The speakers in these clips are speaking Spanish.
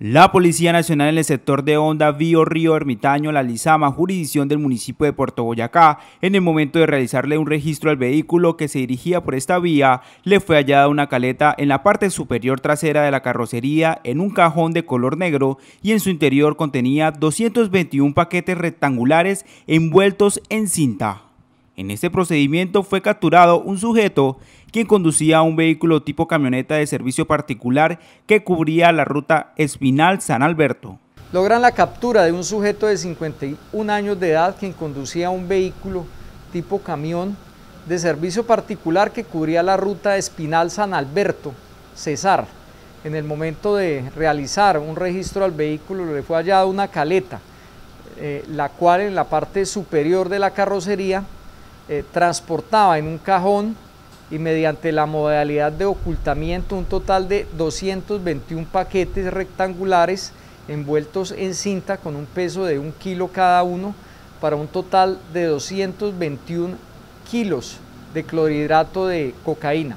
La Policía Nacional en el sector de Honda vio Río Ermitaño, La Lizama, jurisdicción del municipio de Puerto Boyacá. En el momento de realizarle un registro al vehículo que se dirigía por esta vía, le fue hallada una caleta en la parte superior trasera de la carrocería en un cajón de color negro y en su interior contenía 221 paquetes rectangulares envueltos en cinta. En este procedimiento fue capturado un sujeto quien conducía un vehículo tipo camioneta de servicio particular que cubría la ruta Espinal San Alberto. Logran la captura de un sujeto de 51 años de edad quien conducía un vehículo tipo camión de servicio particular que cubría la ruta Espinal San Alberto, Cesar. En el momento de realizar un registro al vehículo le fue hallada una caleta, eh, la cual en la parte superior de la carrocería eh, transportaba en un cajón y mediante la modalidad de ocultamiento un total de 221 paquetes rectangulares envueltos en cinta con un peso de un kilo cada uno para un total de 221 kilos de clorhidrato de cocaína.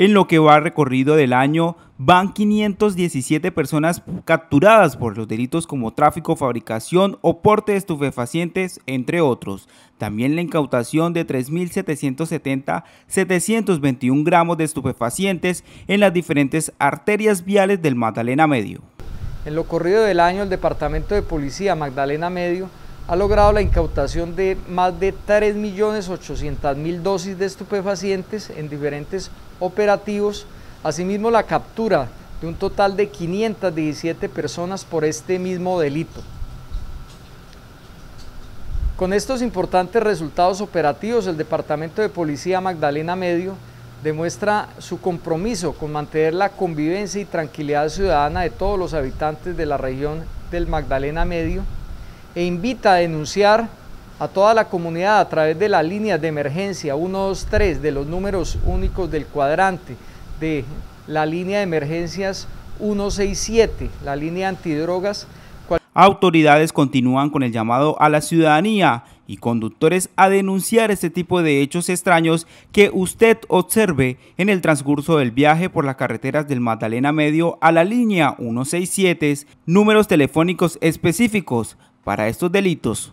En lo que va recorrido del año, van 517 personas capturadas por los delitos como tráfico, fabricación o porte de estupefacientes, entre otros. También la incautación de 3.770, 721 gramos de estupefacientes en las diferentes arterias viales del Magdalena Medio. En lo corrido del año, el Departamento de Policía Magdalena Medio ha logrado la incautación de más de 3.800.000 dosis de estupefacientes en diferentes operativos, asimismo la captura de un total de 517 personas por este mismo delito. Con estos importantes resultados operativos, el Departamento de Policía Magdalena Medio demuestra su compromiso con mantener la convivencia y tranquilidad ciudadana de todos los habitantes de la región del Magdalena Medio, e invita a denunciar a toda la comunidad a través de las líneas de emergencia 123 de los números únicos del cuadrante, de la línea de emergencias 167, la línea antidrogas. Autoridades continúan con el llamado a la ciudadanía y conductores a denunciar este tipo de hechos extraños que usted observe en el transcurso del viaje por las carreteras del Magdalena Medio a la línea 167, números telefónicos específicos para estos delitos